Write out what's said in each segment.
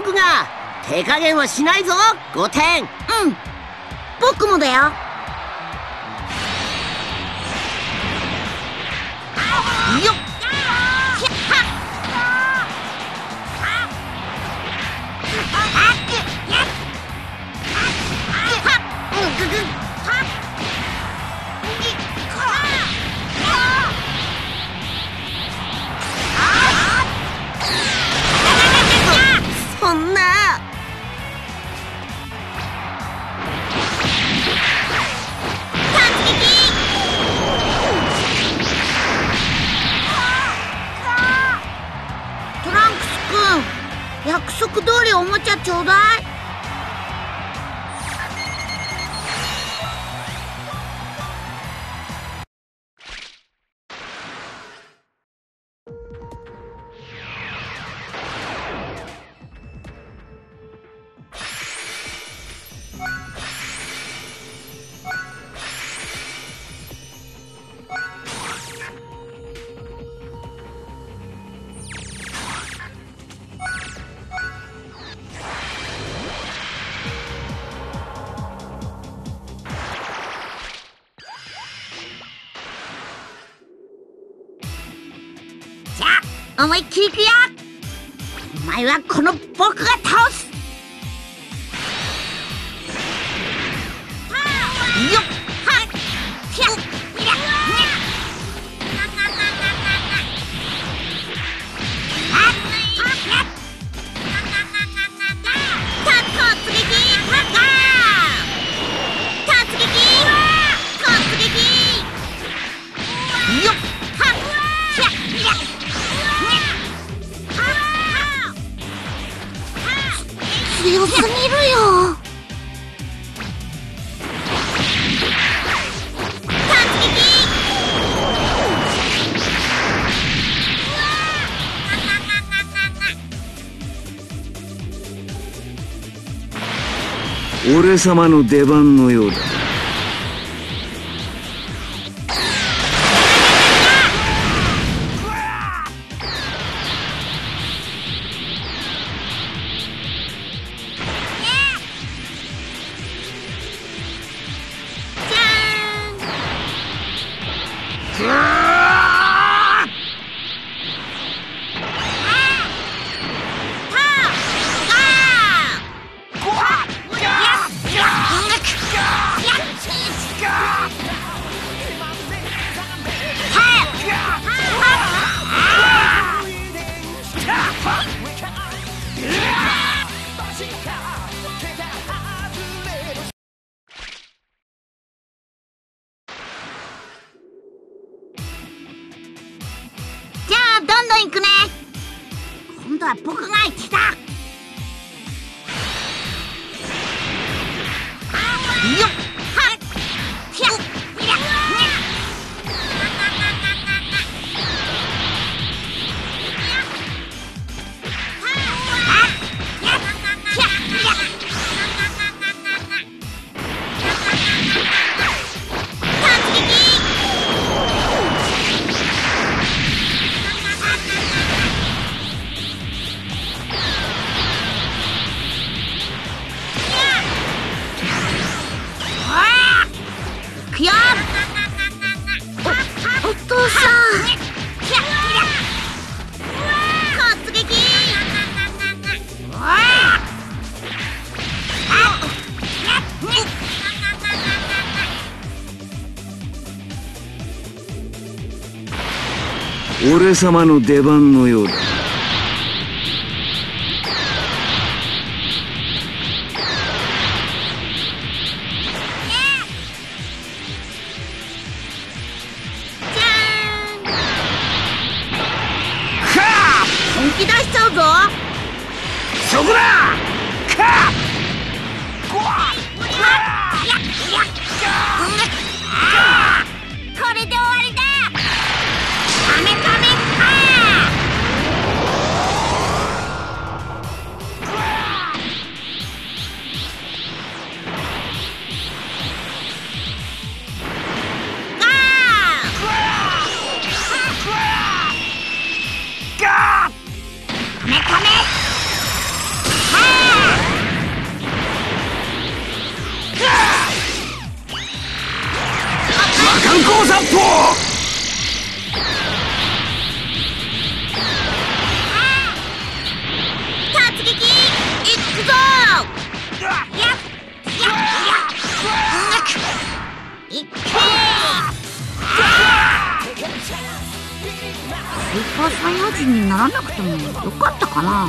言っとくが手加減はしないぞ5点うん。僕もだよ。よっおもちゃちょうだい。思いっきりいくよお前はこの僕が倒す。よっ。俺様の出番のようだ。à pourrir 俺様の出番のようだメかんはあ。魔漢光殺スーパーサイヤ人にならなくてもよかったかな。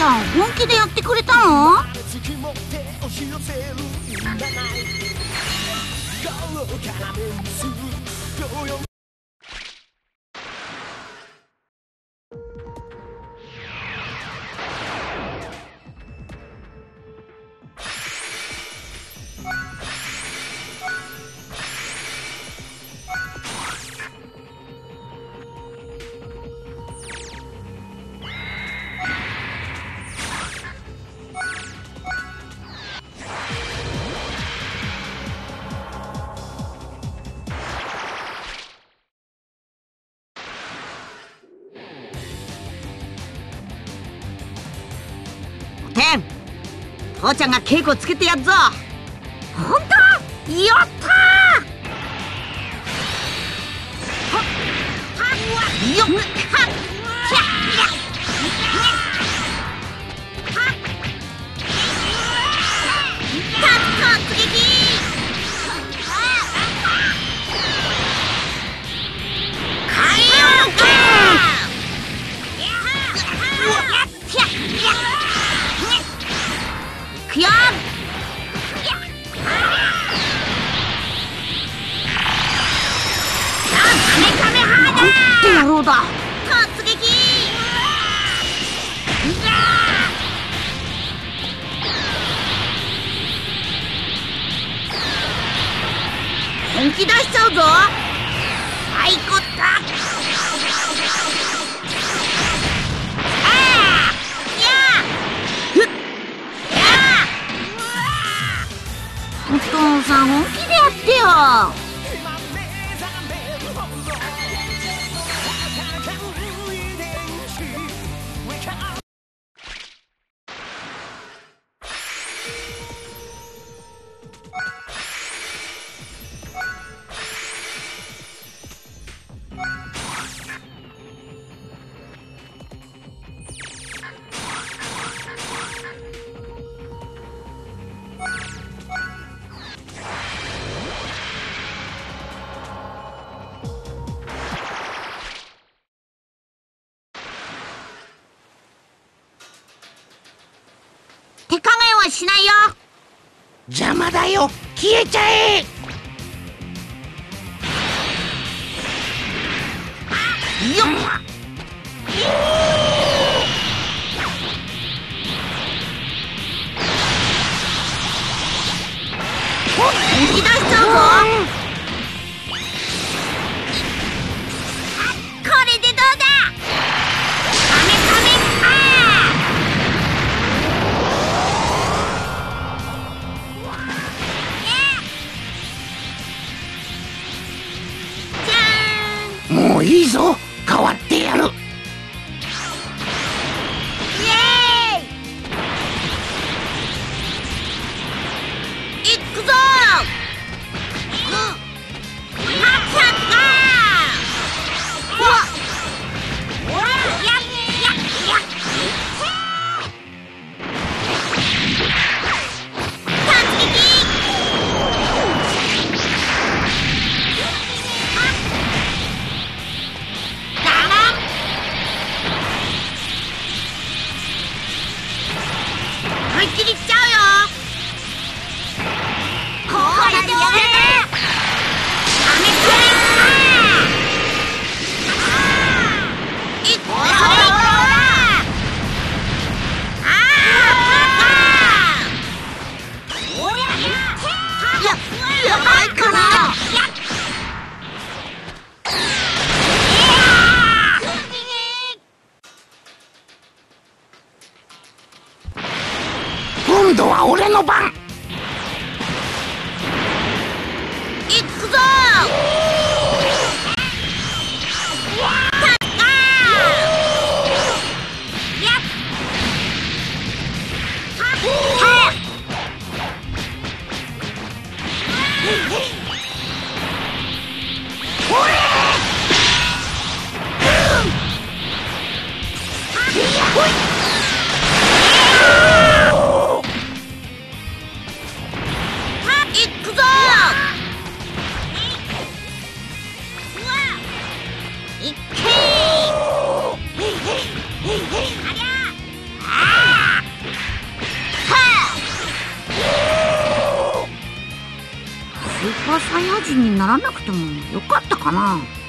ちゃん本気でやってくれたの？父ちゃんが稽古つけてやっぞ。やったー！はっ。はっ。よっ。はっ。き出しちゃうぞ。最お父さん本気でやってよ。はしないよ。邪魔だよ。消えちゃえ。よっ。もういいぞ。変わってやる。スーパーサイヤ人にならなくてもよかったかな。